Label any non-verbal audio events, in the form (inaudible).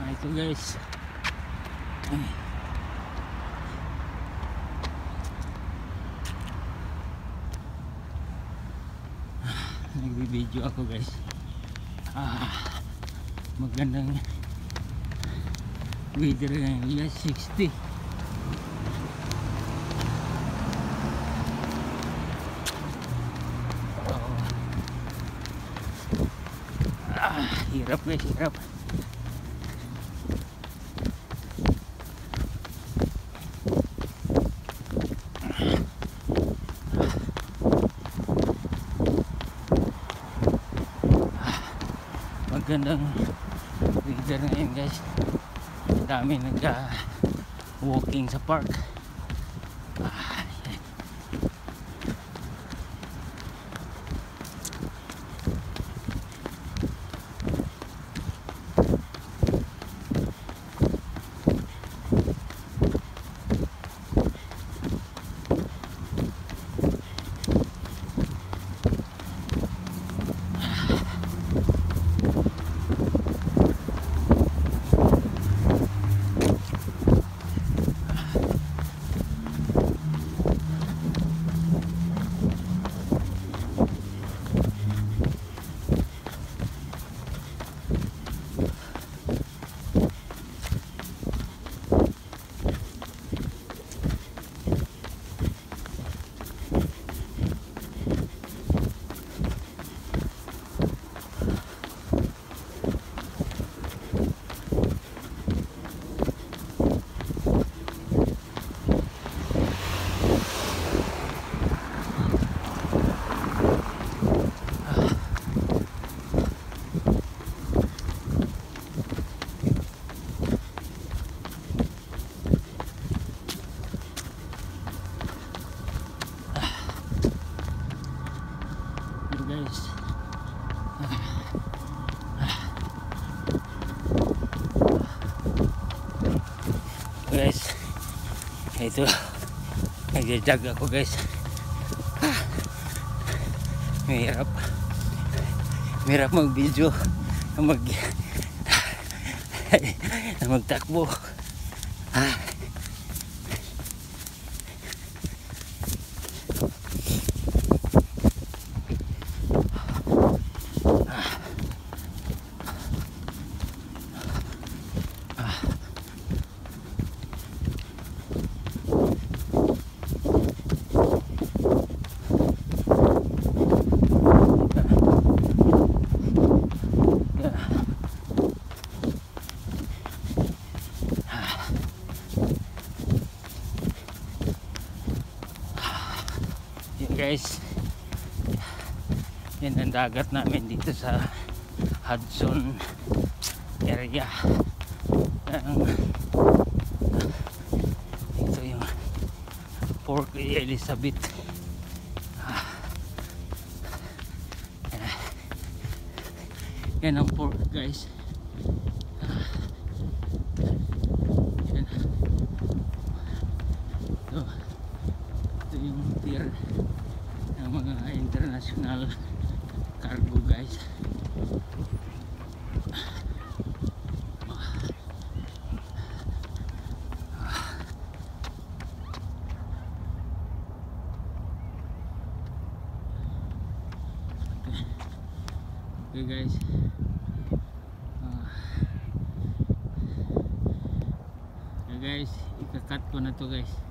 Ah, ito guys. Ay. Nagbibideo ako guys. Ah, magandang weather ngayon. Yes, 60. Oo. Ah, hirap guys, hirap. Magandang weather ngayon guys. Dami nag ah, walking sa park. Ah, guys. Guys ito nagja-jog ako guys. Mahirap mahirap mag video (laughs) mag magtakbo ah guys. Yan ang dagat namin dito sa Hudson area. Ang ito yung Port Elizabeth. Ah. Yan ang port guys. Ah. Yan. Ito. Mga international cargo guys. Okay guys. Ah. Okay guys, ikakat ko na to guys.